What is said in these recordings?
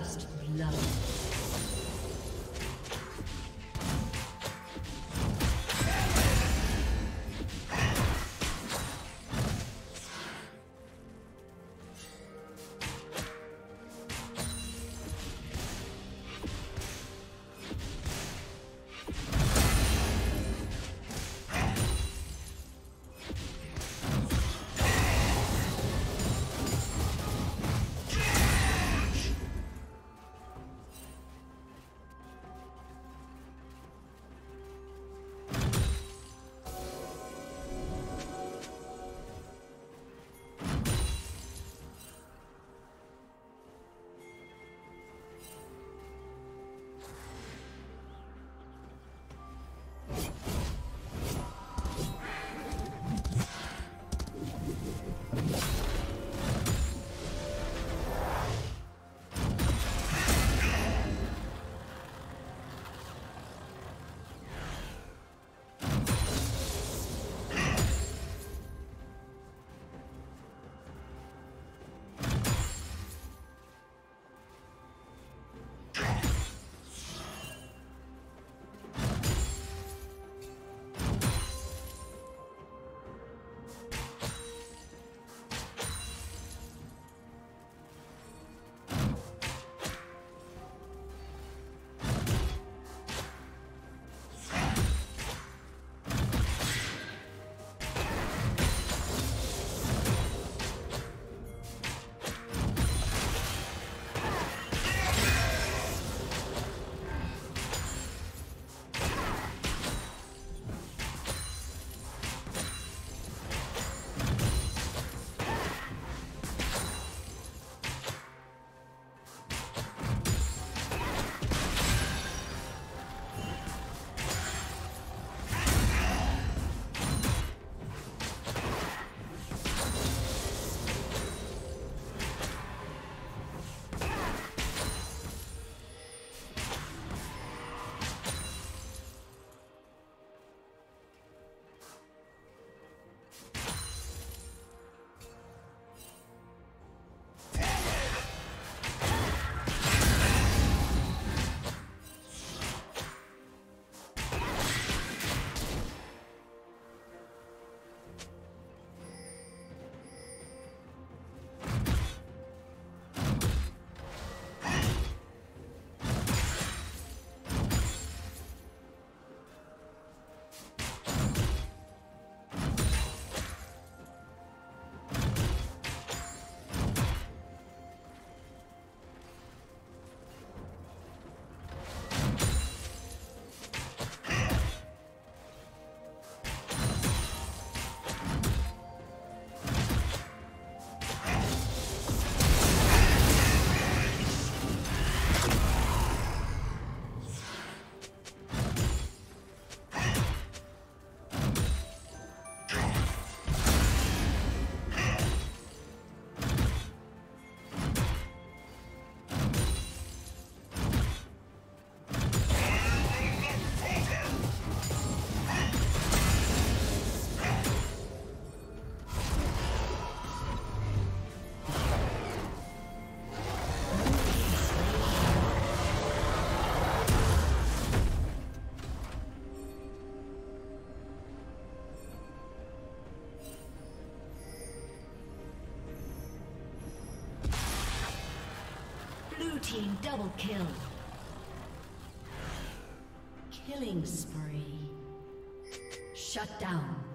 First blood. Blue team double kill. Killing spree. Shut down.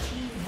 team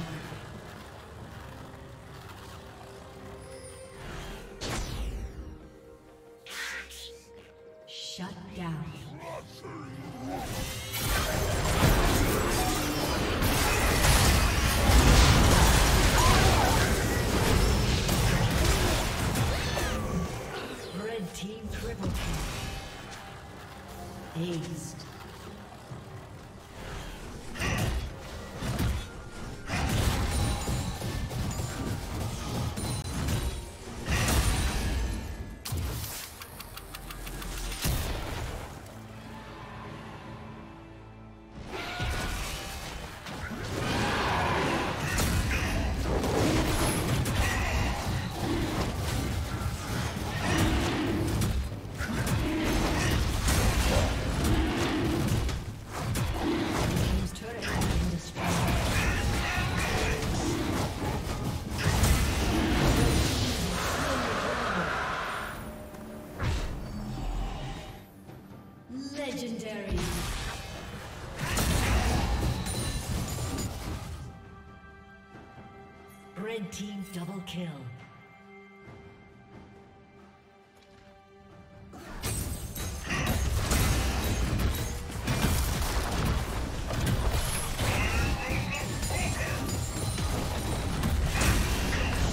double kill.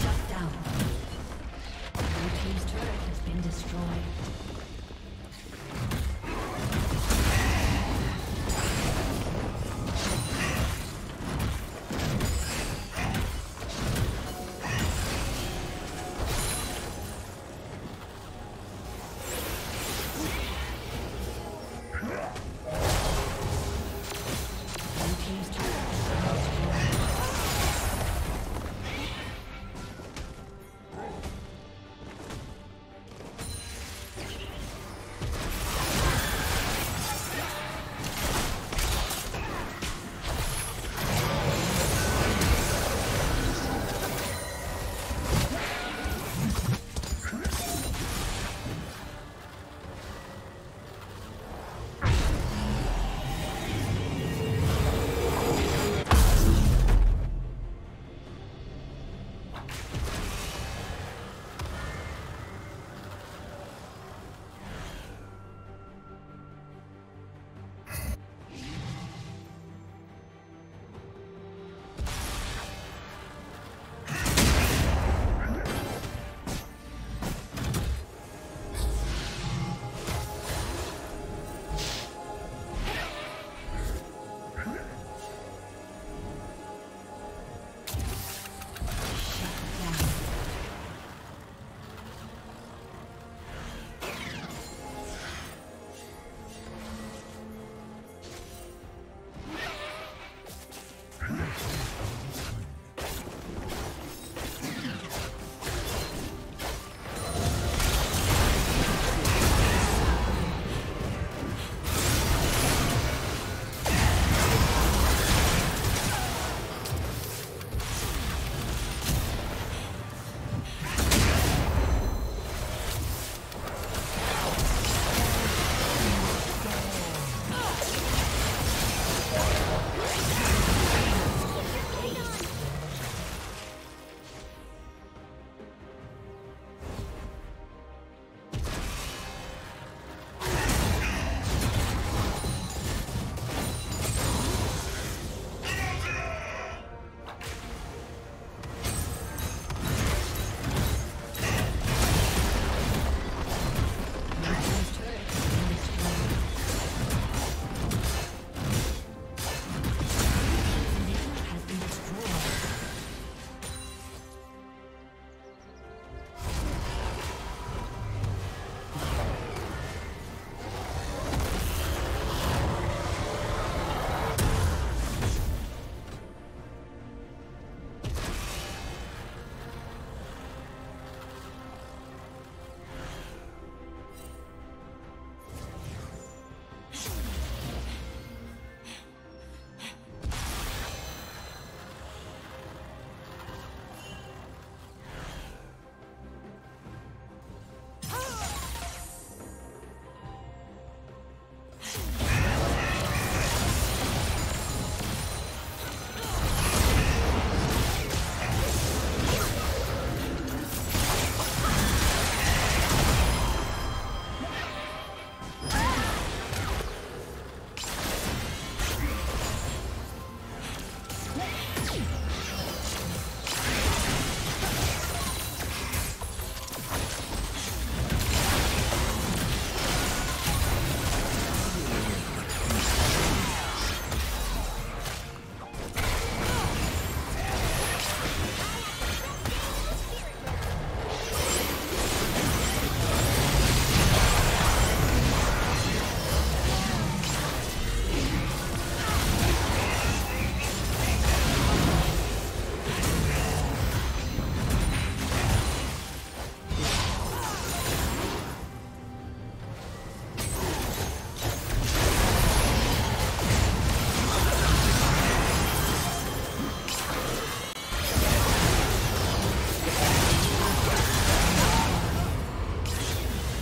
Shut down. Blue team's turret has been destroyed.